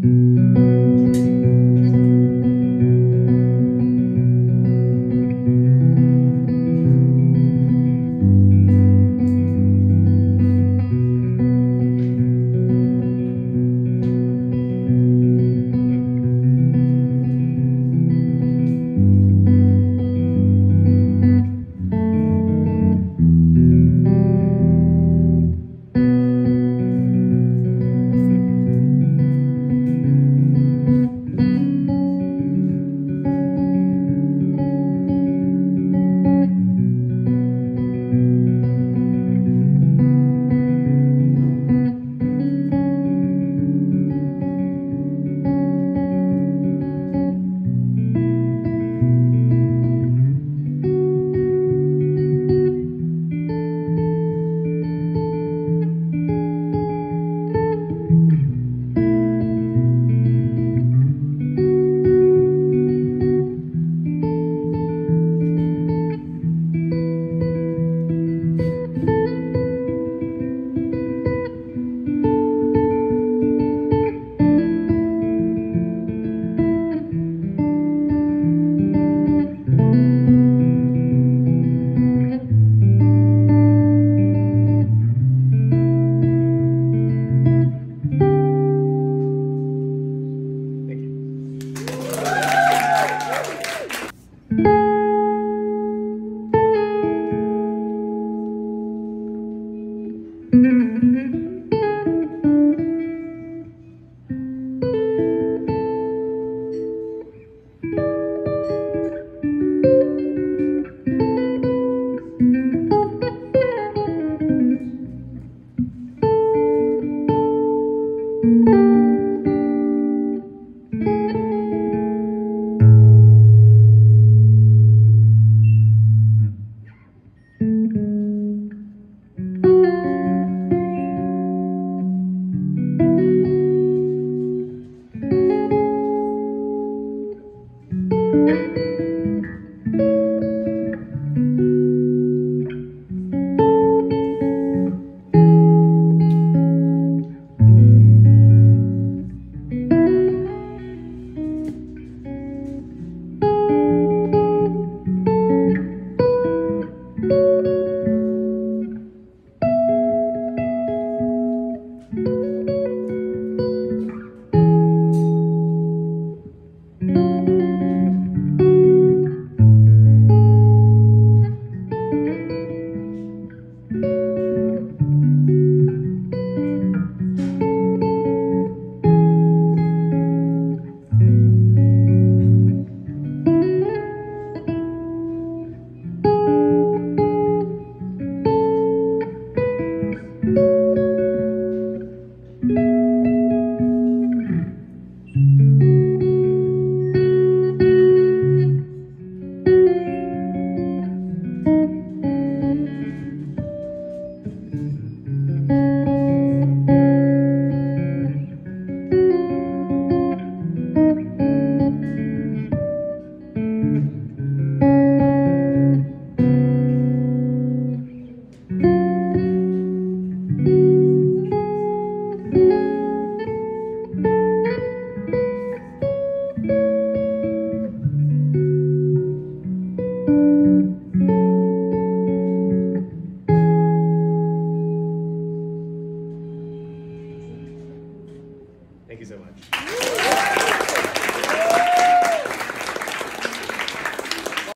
Mm-hmm. Música Thank you so much.